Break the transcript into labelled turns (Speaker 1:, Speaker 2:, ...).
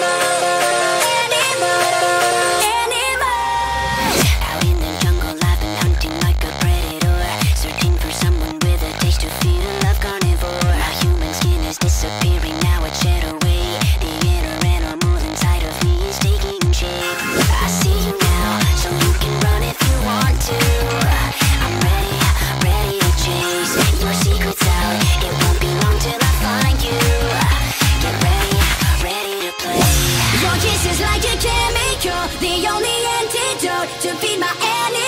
Speaker 1: my to be my enemy.